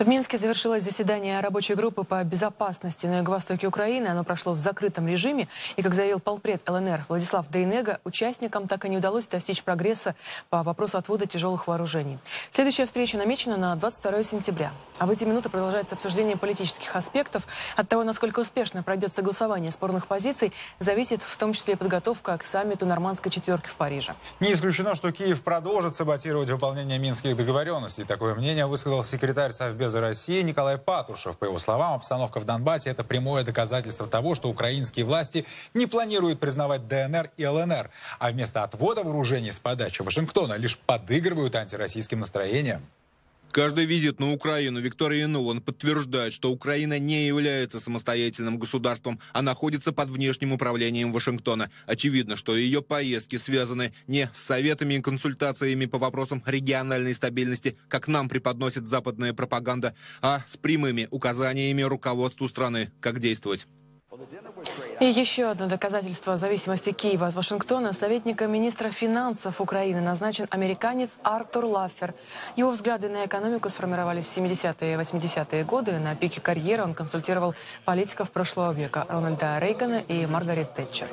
В Минске завершилось заседание рабочей группы по безопасности на юго-востоке Украины. Оно прошло в закрытом режиме. И, как заявил полпред ЛНР Владислав Дейнега, участникам так и не удалось достичь прогресса по вопросу отвода тяжелых вооружений. Следующая встреча намечена на 22 сентября. А в эти минуты продолжается обсуждение политических аспектов. От того, насколько успешно пройдет согласование спорных позиций, зависит в том числе подготовка к саммиту нормандской четверки в Париже. Не исключено, что Киев продолжит саботировать выполнение минских договоренностей. Такое мнение высказал секретарь Совбеза России Николай Патрушев. По его словам, обстановка в Донбассе – это прямое доказательство того, что украинские власти не планируют признавать ДНР и ЛНР, а вместо отвода вооружений с подачи Вашингтона лишь подыгрывают антироссийским настроениям. Каждый визит на Украину Виктория Нулан подтверждает, что Украина не является самостоятельным государством, а находится под внешним управлением Вашингтона. Очевидно, что ее поездки связаны не с советами и консультациями по вопросам региональной стабильности, как нам преподносит западная пропаганда, а с прямыми указаниями руководству страны, как действовать. И еще одно доказательство зависимости Киева от Вашингтона. Советником министра финансов Украины назначен американец Артур Лаффер. Его взгляды на экономику сформировались в 70-е и 80-е годы. На пике карьеры он консультировал политиков прошлого века Рональда Рейгана и Маргарет Тэтчер.